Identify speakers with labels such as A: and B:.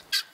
A: you